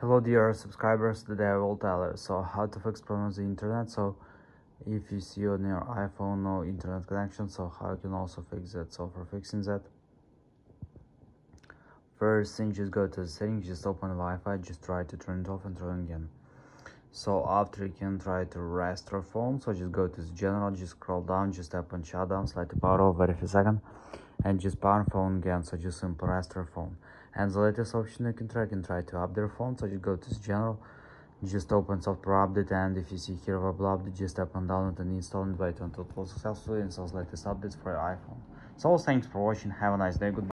Hello dear subscribers, today I will tell you so how to fix problems the internet. So if you see on your iPhone no internet connection, so how you can also fix that. So for fixing that, first thing just go to the settings, just open Wi-Fi, just try to turn it off and turn it again. So after you can try to restore phone, so just go to the general, just scroll down, just tap on shutdown, slide to power off, wait a second, and just power phone again. So just simple restore phone and the latest option you can try can try to update your phone so you go to the general just open software update and if you see here web update just tap on download and install and wait until it will successfully installs latest updates for your iphone so thanks for watching have a nice day goodbye